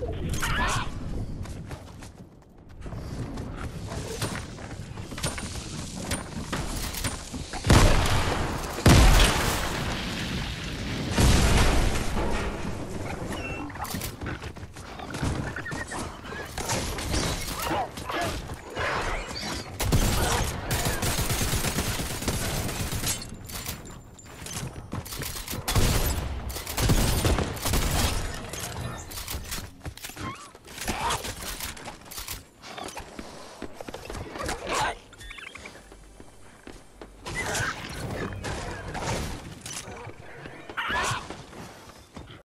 Ah!